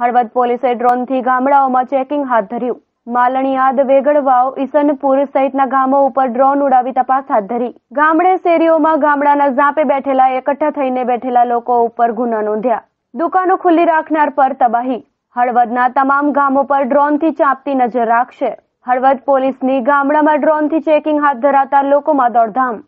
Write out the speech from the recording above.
હળવદ પોલીસે ડ્રોનથી ગામડાઓમાં ચેકિંગ હાથ ધર્યું. માલણીયાદ વેગડવાવ ઈસનપુર સહિતના ગામો ઉપર ડ્રોન ઉડાવી તપાસ હાથ ધરી. ગામડે શેરીઓમાં ગામડાના ઝાંપે બેઠેલા, એકઠા થઈને બેઠેલા લોકો ઉપર ગુના નોંધ્યા. દુકાનો ખુલ્લી રાખનાર પર તબાહી. હળવદના તમામ ગામો પર ડ્રોનથી ચાંપતી નજર રાખશે. હળવદ પોલીસની ગામડામાં ડ્રોનથી ચેકિંગ હાથ ધરાતા લોકોમાં દોડધામ.